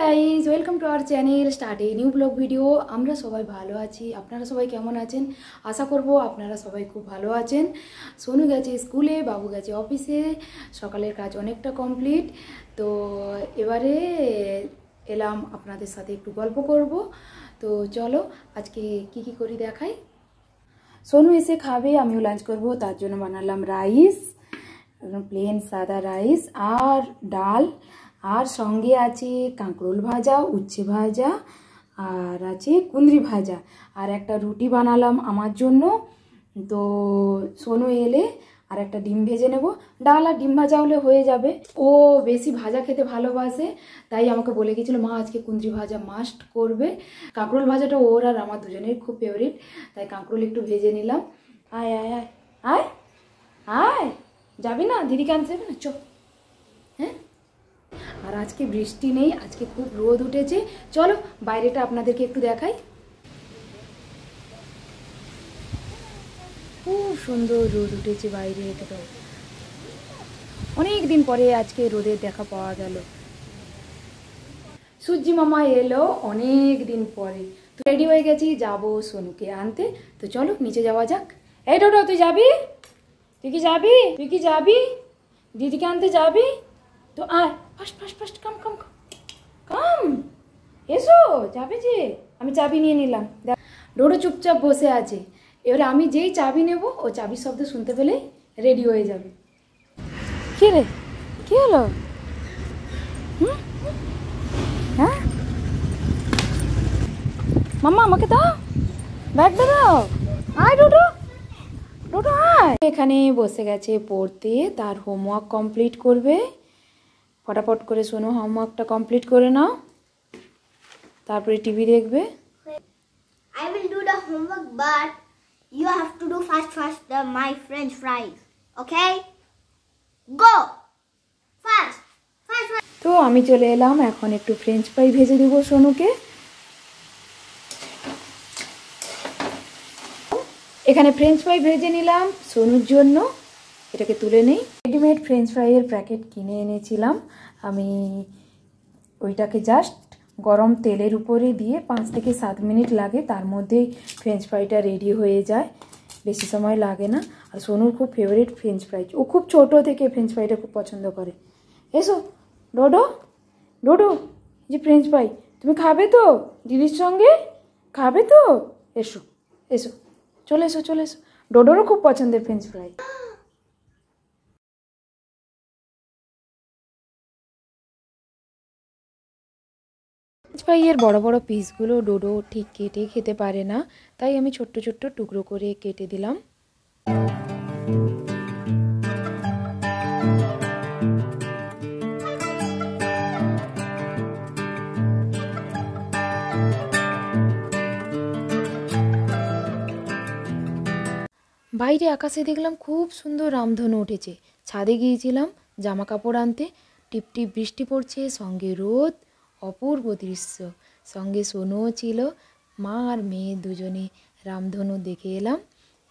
Guys welcome to our channel start new vlog video আমরা সবাই ভালো আছি। আপনারা সবাই কেমন আছেন? আশা করব আপনারা সবাই খুব ভালো আছেন। সোনু গেছে স্কুলে, বাবু গেছে অফিসে। সকালের কাজ অনেকটা কমপ্লিট। তো এবারে এলাম আপনাদের সাথে একটু গল্প করব। তো চলো, আজকে কি কি করি দেখাই? সোনু এসে খাবে, আমিও লাঞ্চ করব। তার জন্য বানালাম রাইস প্লেন সাদা রাইস আর ডাল। আর সঙ্গে আছে কাঁকরোল ভাজা, উচ্ছে ভাজা, আর আছে কুঁদরি ভাজা। আর একটা রুটি বানালাম আমার জন্য। তো সোনু এলে আর একটা ডিম ভেজে নেব। ডাল আর ডিম ভাজা হলে হয়ে যাবে। ও বেশি ভাজা খেতে ভালোবাসে, তাই আমাকে বলে গেছিল, মা, আজকে কুঁদরি ভাজা মাস্ট করবে। কাঁকরোল ভাজাটা ওর আর আমার দুজনের খুব ফেভারিট তাই কাঁকরোল একটু ভেজে নিলাম। আয় আয় আয় আয় আয়, যাবি না? দিদিকে আনতে যাবি না? চ হ্যাঁ? আর আজকে বৃষ্টি নেই, আজকে খুব রোদ উঠেছে। চলো, বাইরেটা আপনাদেরকে একটু দেখাই। খুব সুন্দর রোদ উঠেছে বাইরে একদম অনেক দিন পরে আজকে রোদের দেখা পাওয়া গেল। সূর্যি মামা এলো অনেক দিন পরে। তো রেডি হয়ে গেছি, যাব সোনুকে আনতে। তো চলো, নিচে যাওয়া যাক। এই ডোডো, তুই যাবি? তুই কি যাবি? তুই কি যাবি? দিদিকে আনতে যাবি? তো আয় fast fast fast come come come come এসো, যাবে যে। আমি চাবি নিয়ে নিলাম। দেখ ডোডো চুপচাপ বসে আছে। এবারে আমি যেই চাবি নেব, ও চাবির শব্দ শুনতে পেলেই রেডি হয়ে যাবে। কি রে? কি হলো? হ্যাঁ? মাম্মা, আমাকে দাও। ব্যাগটা দাও। আয়, ডোডো। ডোডো, আয়। এখানে বসে গেছে, পড়তে। তার হোমওয়ার্ক কমপ্লিট করবে। ফটাফট করে শোনো হোমওয়ার্কটা কমপ্লিট করে নাও তারপরে টিভি দেখবে I will do the homework but you have to do first first the my French fries. Okay go fast! তো আমি চলে এলাম এখন একটু ফ্রেঞ্চ ফ্রাই ভেজে দেবো সোনুকে এখানে ফ্রেঞ্চ ফ্রাই ভেজে নিলাম সোনুর জন্য এটাকে তুলে নেই। রেডিমেড ফ্রেঞ্চ ফ্রাইয়ের প্যাকেট কিনে এনেছিলাম। আমি ওইটাকে জাস্ট গরম তেলের উপরে দিয়ে পাঁচ থেকে সাত মিনিট লাগে, তার মধ্যেই ফ্রেঞ্চ ফ্রাইটা রেডি হয়ে যায়। বেশি সময় লাগে না। আর সোনুর খুব ফেভারিট ফ্রেঞ্চ ফ্রাই ও খুব ছোট থেকে ফ্রেঞ্চ ফ্রাইটা খুব পছন্দ করে। এসো, ডোডো ডোডো যে ফ্রেঞ্চ ফ্রাই তুমি খাবে তো? দিদির সঙ্গে? খাবে তো? এসো এসো, চলে এসো চলে এসো। ডোডোরও খুব পছন্দের ফ্রেঞ্চ ফ্রাই ফ্রাইয়ের বড় বড় পিসগুলো ডোডো ঠিক কেটে খেতে পারে না, তাই আমি ছোট্ট ছোট্ট টুকরো করে কেটে দিলাম। বাইরে আকাশে দেখলাম খুব সুন্দর রামধনু উঠেছে। ছাদে গিয়েছিলাম জামা কাপড় আনতে টিপ টিপ বৃষ্টি পড়ছে, সঙ্গে রোদ। অপূর্ব দৃশ্য। সঙ্গে সোনুও ছিল মা আর মেয়ে দুজনে রামধনু দেখে এলাম।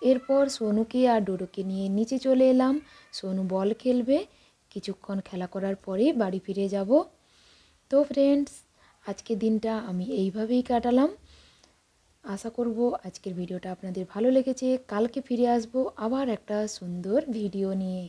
এরপর সোনুকে আর ডোডোকে নিয়ে নিচে চলে এলাম। সোনু বল খেলবে। কিছুক্ষণ খেলা করার পরে বাড়ি ফিরে যাব। তো ফ্রেন্ডস আজকে দিনটা আমি এইভাবেই কাটালাম। আশা করব আজকের ভিডিওটা আপনাদের ভালো লেগেছে। কালকে ফিরে আসব আবার একটা সুন্দর ভিডিও নিয়ে।